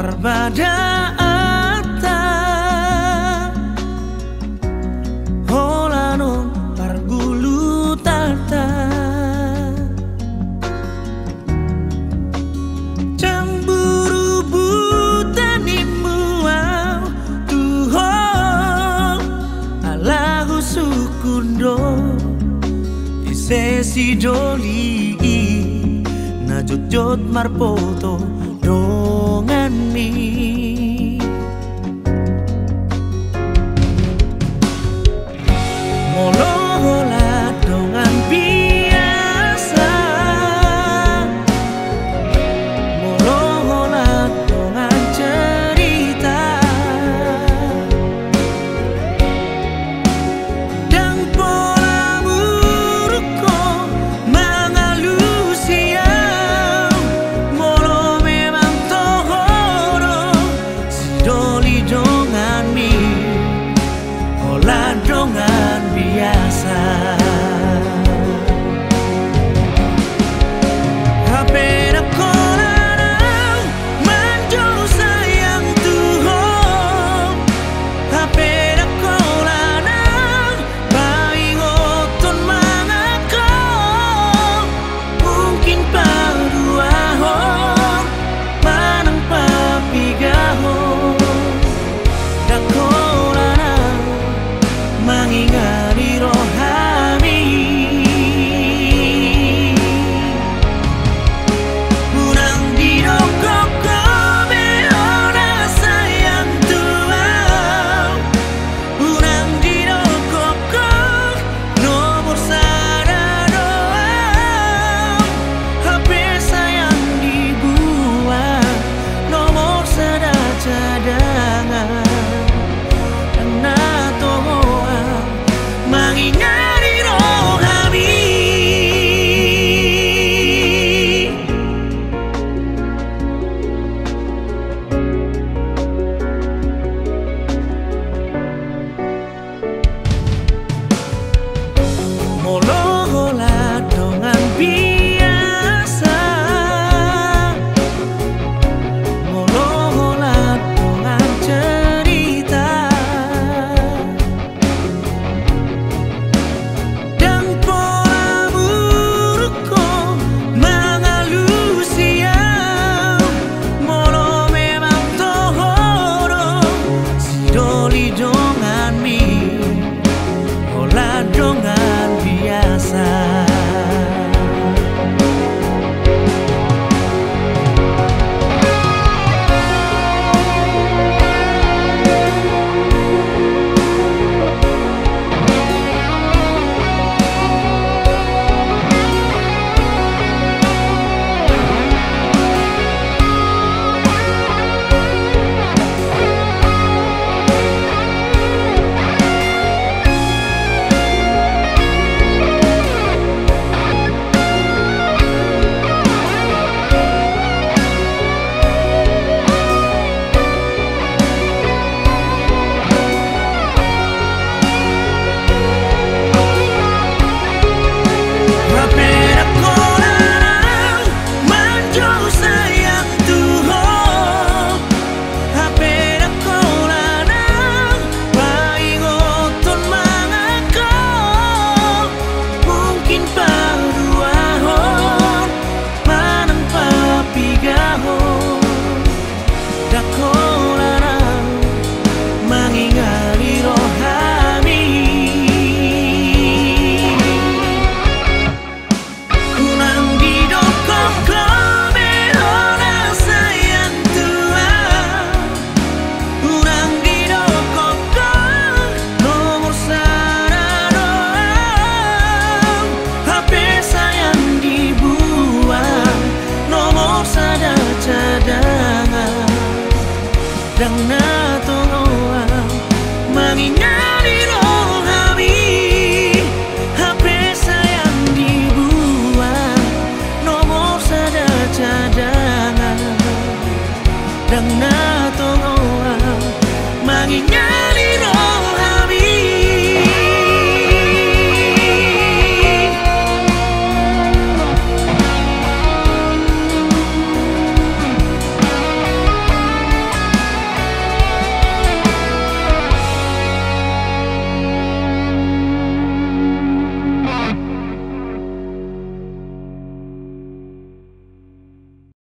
ada ata Holanon pargulu tata. Cemburu buta nimuau Tuho Alahu sukundo. Isesi doli Najot-jot marpoto me. rằng